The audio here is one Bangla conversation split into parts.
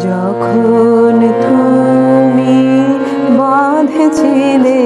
যখন তুমি বাঁধেছিলে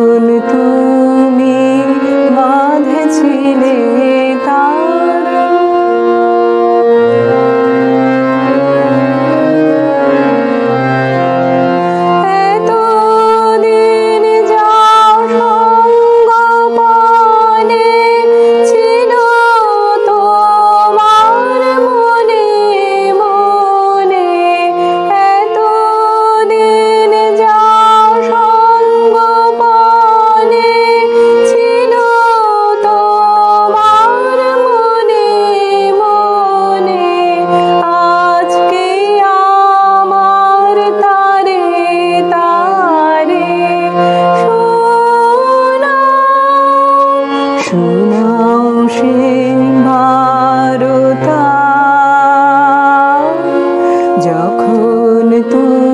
যখন তো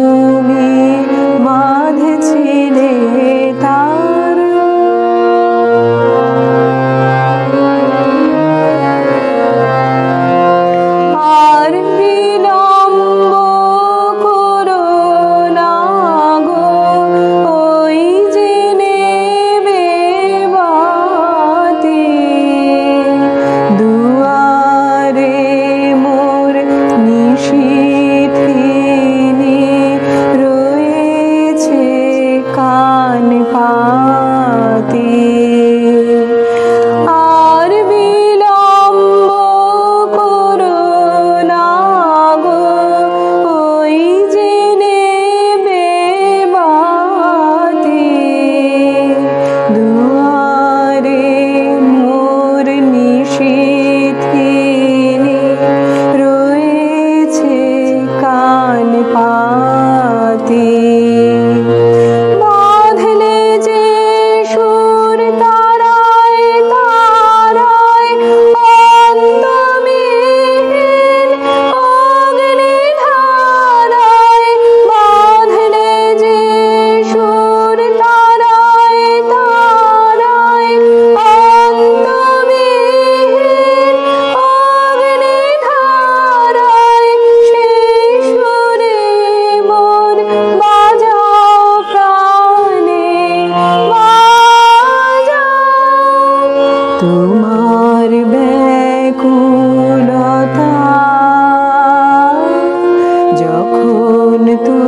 কখন তো